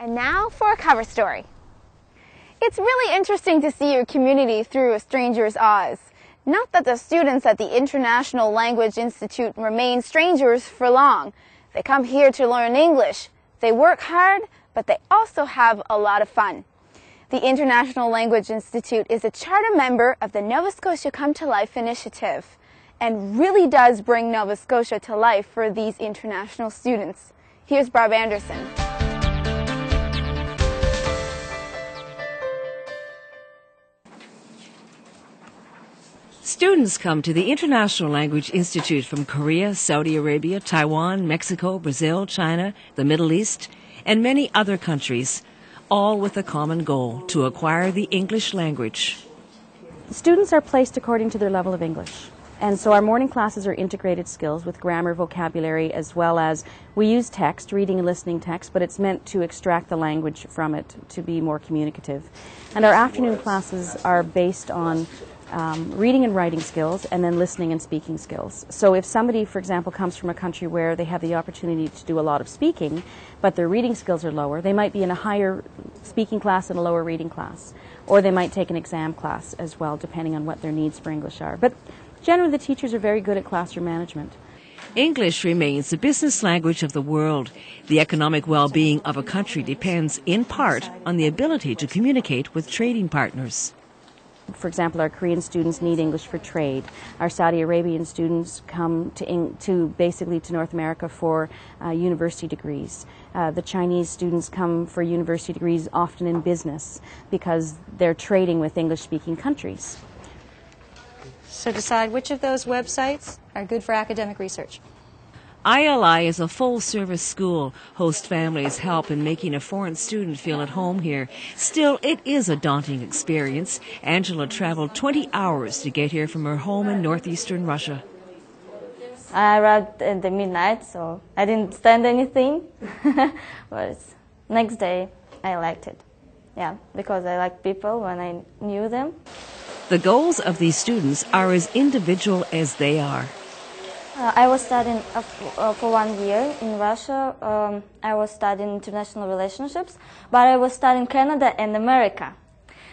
And now for a cover story. It's really interesting to see your community through a stranger's eyes. Not that the students at the International Language Institute remain strangers for long. They come here to learn English. They work hard, but they also have a lot of fun. The International Language Institute is a charter member of the Nova Scotia Come to Life initiative and really does bring Nova Scotia to life for these international students. Here's Barb Anderson. Students come to the International Language Institute from Korea, Saudi Arabia, Taiwan, Mexico, Brazil, China, the Middle East, and many other countries, all with a common goal to acquire the English language. Students are placed according to their level of English. And so our morning classes are integrated skills with grammar, vocabulary, as well as we use text, reading and listening text, but it's meant to extract the language from it to be more communicative. And our afternoon classes are based on um, reading and writing skills and then listening and speaking skills. So if somebody, for example, comes from a country where they have the opportunity to do a lot of speaking, but their reading skills are lower, they might be in a higher speaking class and a lower reading class. Or they might take an exam class as well, depending on what their needs for English are. But generally, the teachers are very good at classroom management. English remains the business language of the world. The economic well-being of a country depends in part on the ability to communicate with trading partners. For example, our Korean students need English for trade. Our Saudi Arabian students come to, to basically to North America for uh, university degrees. Uh, the Chinese students come for university degrees often in business because they're trading with English-speaking countries. So decide which of those websites are good for academic research. ILI is a full service school. Host families help in making a foreign student feel at home here. Still, it is a daunting experience. Angela traveled 20 hours to get here from her home in northeastern Russia. I arrived at the midnight, so I didn't stand anything. but next day, I liked it. Yeah, because I liked people when I knew them. The goals of these students are as individual as they are. Uh, I was studying uh, uh, for one year in Russia. Um, I was studying international relationships, but I was studying Canada and America.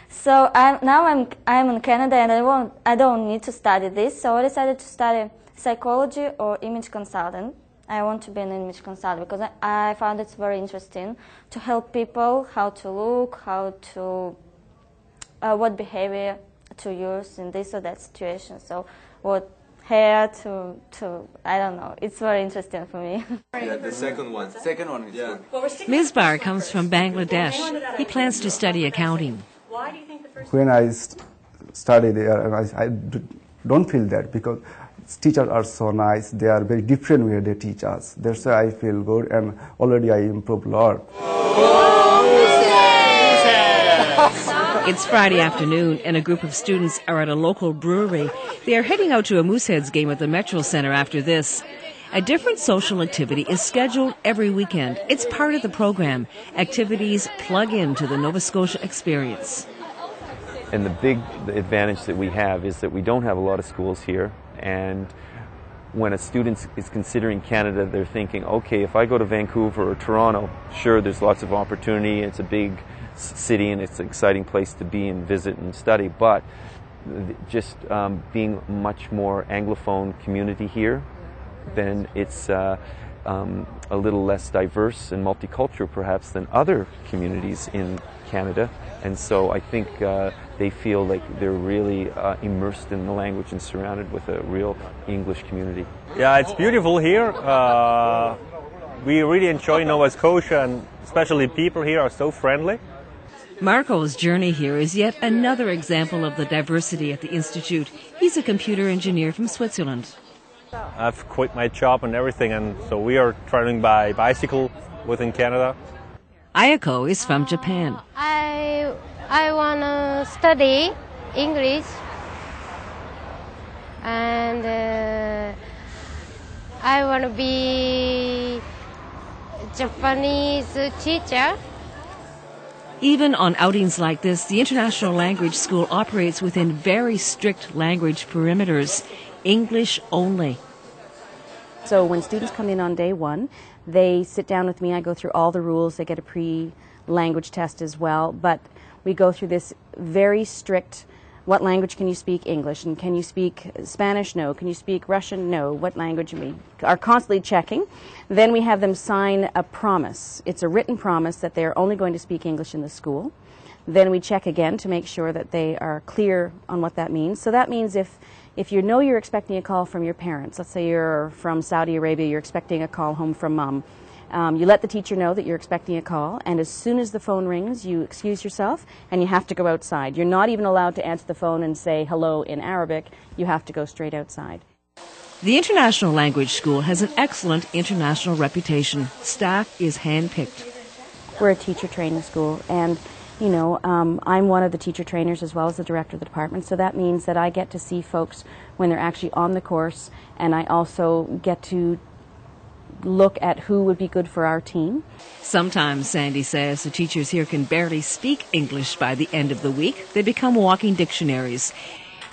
So I'm, now I'm I'm in Canada and I won't I don't need to study this. So I decided to study psychology or image consultant. I want to be an image consultant because I, I found it's very interesting to help people how to look, how to uh, what behavior to use in this or that situation. So what hair to to I don't know. It's very interesting for me. Yeah, the second one. Second one is Yeah. good. Misbar comes from Bangladesh. He plans to study accounting. Why do you think the first when I st- study there, and I, I d- don't feel that because teachers are so nice. They are very different way they teach us. That's why I feel good, and already I improve a lot. It's Friday afternoon, and a group of students are at a local brewery. They are heading out to a Mooseheads game at the Metro Center after this. A different social activity is scheduled every weekend. It's part of the program. Activities plug into the Nova Scotia experience. And the big advantage that we have is that we don't have a lot of schools here. And when a student is considering Canada, they're thinking, okay, if I go to Vancouver or Toronto, sure, there's lots of opportunity. It's a big city and it's an exciting place to be and visit and study. But just um, being much more Anglophone community here, then it's uh, um, a little less diverse and multicultural perhaps than other communities in Canada. And so I think uh, they feel like they're really uh, immersed in the language and surrounded with a real English community. Yeah, it's beautiful here. Uh, we really enjoy Nova Scotia, and especially people here are so friendly. Marco's journey here is yet another example of the diversity at the Institute. He's a computer engineer from Switzerland. I've quit my job and everything, and so we are traveling by bicycle within Canada. Ayako is from Japan. I I wanna study English and uh, I wanna be Japanese teacher. Even on outings like this, the International Language School operates within very strict language perimeters, English only. So when students come in on day one, They sit down with me. I go through all the rules. They get a pre-language test as well. But we go through this very strict. What language can you speak? English. And can you speak Spanish? No. Can you speak Russian? No. What language? We are constantly checking. Then we have them sign a promise. It's a written promise that they are only going to speak English in the school. Then we check again to make sure that they are clear on what that means. So that means if if you know you're expecting a call from your parents, let's say you're from Saudi Arabia, you're expecting a call home from mom, um, you let the teacher know that you're expecting a call, and as soon as the phone rings, you excuse yourself and you have to go outside. You're not even allowed to answer the phone and say hello in Arabic. You have to go straight outside. The International Language School has an excellent international reputation. Staff is handpicked. We're a teacher training school, and you know, um, I'm one of the teacher trainers as well as the director of the department, so that means that I get to see folks when they're actually on the course, and I also get to look at who would be good for our team. Sometimes, Sandy says, the teachers here can barely speak English by the end of the week. They become walking dictionaries.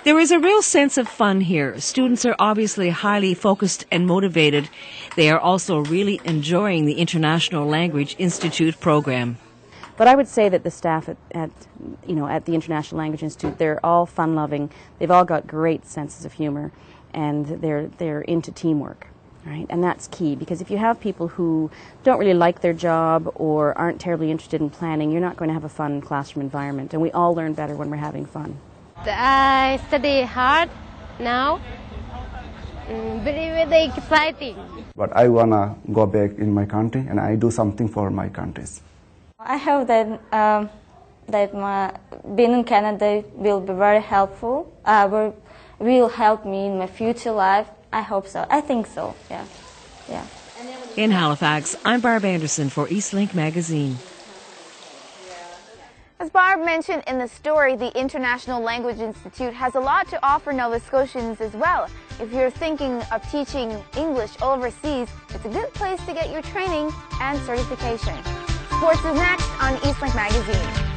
There is a real sense of fun here. Students are obviously highly focused and motivated. They are also really enjoying the International Language Institute program. But I would say that the staff at, at, you know at the International Language Institute they're all fun loving. They've all got great senses of humor, and they're they're into teamwork. Right? And that's key because if you have people who don't really like their job or aren't terribly interested in planning, you're not going to have a fun classroom environment. And we all learn better when we're having fun. I study hard now. Very, very exciting. But I wanna go back in my country and I do something for my countries. I hope that um, that my being in Canada will be very helpful. Uh, will, will help me in my future life. I hope so. I think so. Yeah, yeah. In Halifax, I'm Barb Anderson for Eastlink Magazine. As Barb mentioned in the story, the International Language Institute has a lot to offer Nova Scotians as well. If you're thinking of teaching English overseas, it's a good place to get your training and certification. Sports is next on Eastlink Magazine.